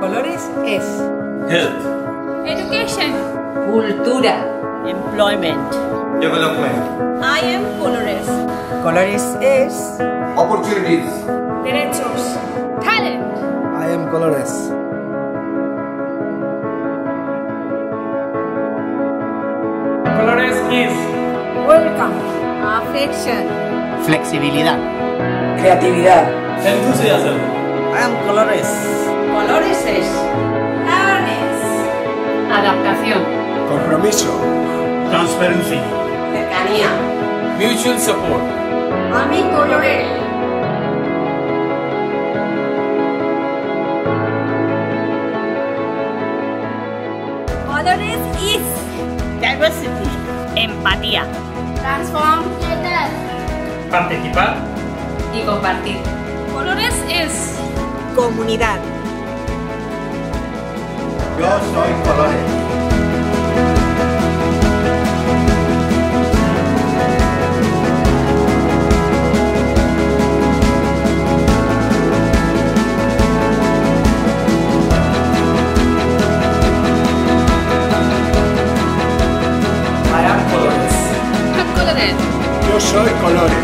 Colores es Health. Education. cultura. employment. Development. I am colorist. Colores es Opportunities. Derechos. Talent. I am colorless. Colores is Welcome. Affection. Flexibilidad. creatividad. enthusiasm. I am colorless. Colores es Awareness. Adaptación. Compromiso. Transparency. cercanía. Mutual support. Ami colorel. Colores is diversity. Empatía. Transform. Participar. Y compartir. Colores es comunidad. Yo soy Colores. soy colores.